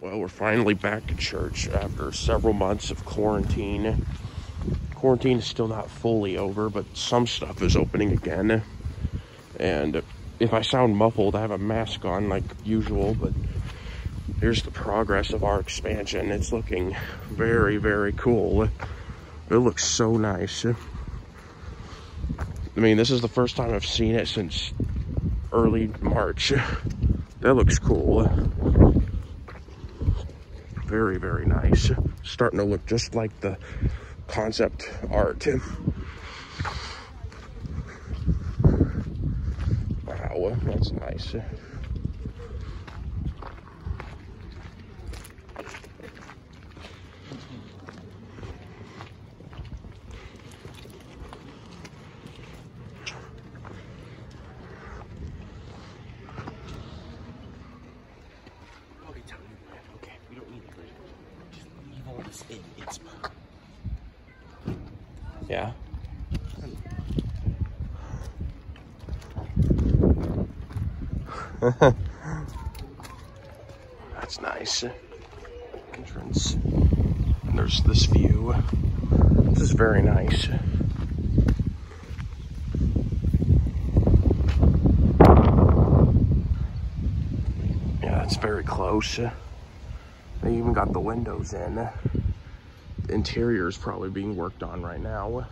Well, we're finally back to church after several months of quarantine. Quarantine is still not fully over, but some stuff is opening again. And if I sound muffled, I have a mask on like usual, but here's the progress of our expansion. It's looking very, very cool. It looks so nice. I mean, this is the first time I've seen it since early March. That looks cool very, very nice. Starting to look just like the concept art. Wow, that's nice. Yeah. That's nice. Entrance. And there's this view. This is very nice. Yeah, it's very close. They even got the windows in. Interior is probably being worked on right now.